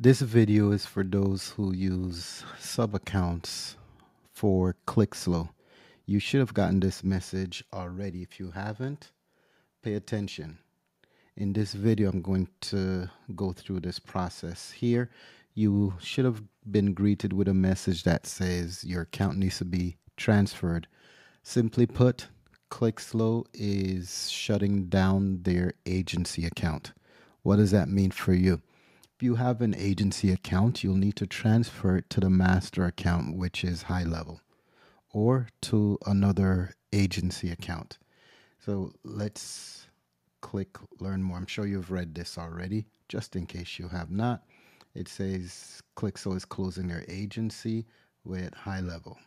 This video is for those who use sub accounts for Clixlo. You should have gotten this message already. If you haven't, pay attention. In this video, I'm going to go through this process. Here, you should have been greeted with a message that says your account needs to be transferred. Simply put, Clixlo is shutting down their agency account. What does that mean for you? If you have an agency account, you'll need to transfer it to the master account, which is high level, or to another agency account. So let's click learn more. I'm sure you've read this already. Just in case you have not, it says Clixlo is closing their agency with high level.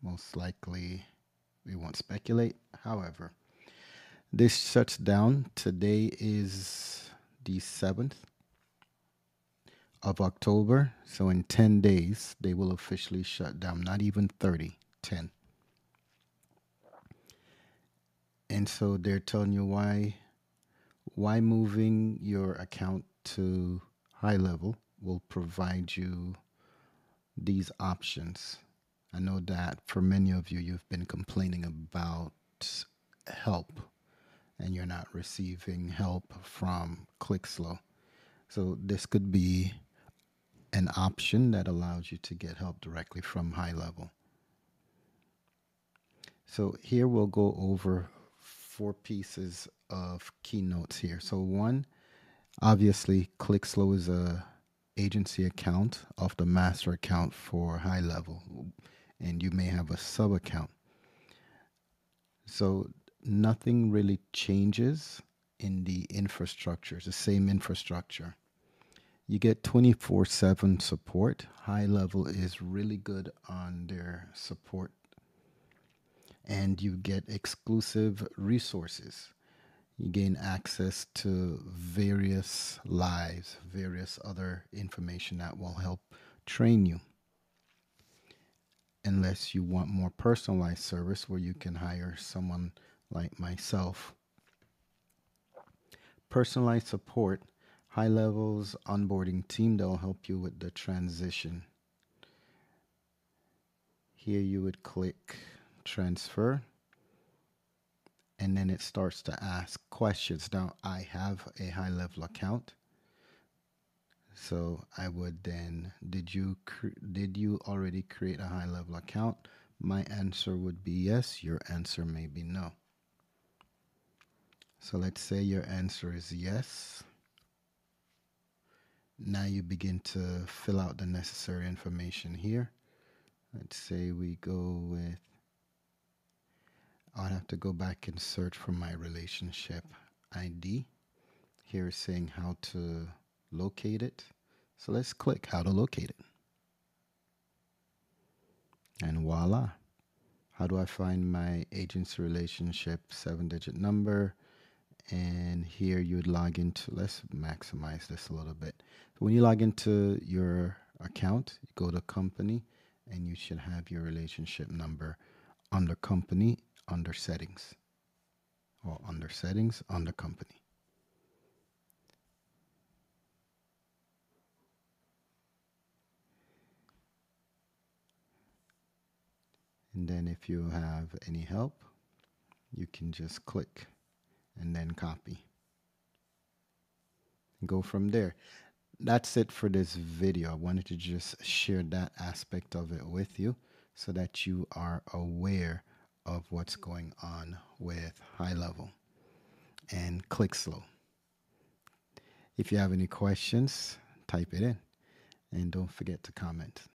Most likely, we won't speculate. However, this shuts down. Today is the 7th of October. So in 10 days, they will officially shut down. Not even 30, 10. And so they're telling you why why moving your account to high level will provide you these options. I know that for many of you, you've been complaining about help and you're not receiving help from Clixlo. So this could be an option that allows you to get help directly from high level. So here we'll go over four pieces of keynotes here. So one, obviously Clixlo is a agency account of the master account for high level and you may have a sub account. So nothing really changes in the infrastructure. It's the same infrastructure. You get 24 7 support. High level is really good on their support. And you get exclusive resources. You gain access to various lives, various other information that will help train you. Unless you want more personalized service where you can hire someone like myself. Personalized support high levels onboarding team that will help you with the transition. Here you would click transfer and then it starts to ask questions. Now I have a high level account. So I would then did you did you already create a high level account? My answer would be yes, your answer may be no. So let's say your answer is yes now you begin to fill out the necessary information here. Let's say we go with, I'll have to go back and search for my relationship ID. Here is saying how to locate it. So let's click how to locate it. And voila. How do I find my agency relationship seven digit number? And here you would log into let's maximize this a little bit. So when you log into your account you go to company and you should have your relationship number under company under settings. Or under settings under company. And then if you have any help you can just click and then copy. Go from there. That's it for this video. I wanted to just share that aspect of it with you so that you are aware of what's going on with high level and Clixlo. If you have any questions, type it in and don't forget to comment.